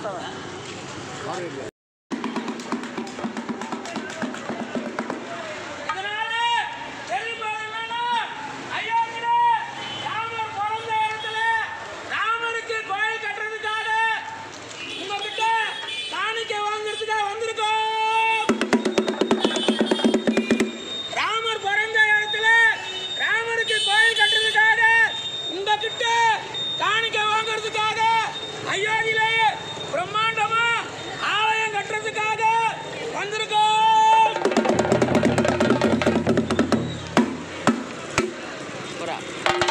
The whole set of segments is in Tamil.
ったわ。る。up.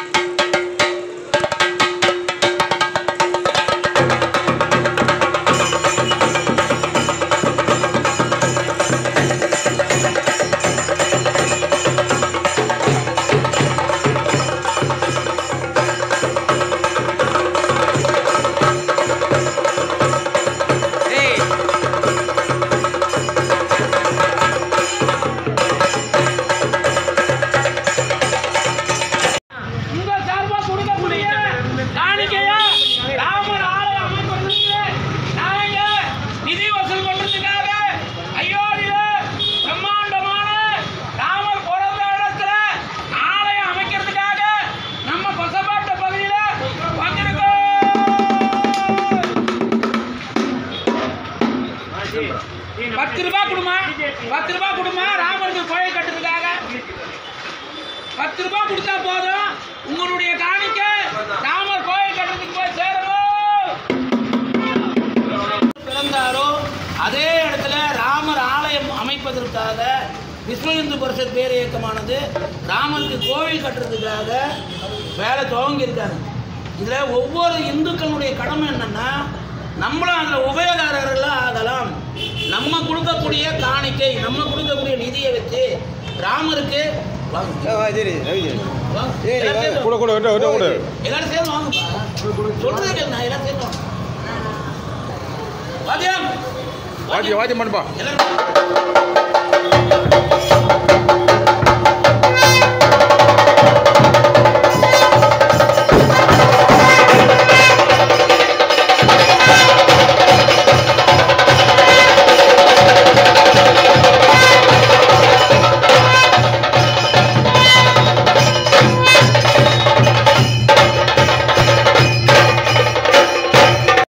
பத்து ரூபா கொடுமா பத்து ரூபா கொடுமா ராமனுக்கு கோழை கட்டுறதுக்காக. பத்து ரூபா கொடுத்தா போதும். உங்களுடைய காணிக்க ராமர் கோயில் கட்டுறதுக்கு போய் சேரணும். பிறந்தாரோ அதே இடத்துல ராமர் ஆலயம் அமைப்பதற்காக விஸ்வ இந்து பரிஷத் பேர் இயக்கமானது ராமனுக்கு கோவில் கட்டுறதுக்காக வேலை துவங்கியிருக்காங்க இதில் ஒவ்வொரு இந்துக்களுடைய கடமை என்னென்னா நம்மளும் அதில் உபயோகாரர்கள் கொடுக்கக்கூடிய காணிக்கை நம்ம கொடுக்கக்கூடிய நிதியை வச்சு ராமருக்கு கூட கூட எல்லாரும் சேர்ந்து வாங்கப்பா சொல்றது எல்லாரும் சேர்ந்து வாங்க. வாத்தியம் வாத்தியம் வாத்தியம் பண்ணுப்பா எல்லாரும்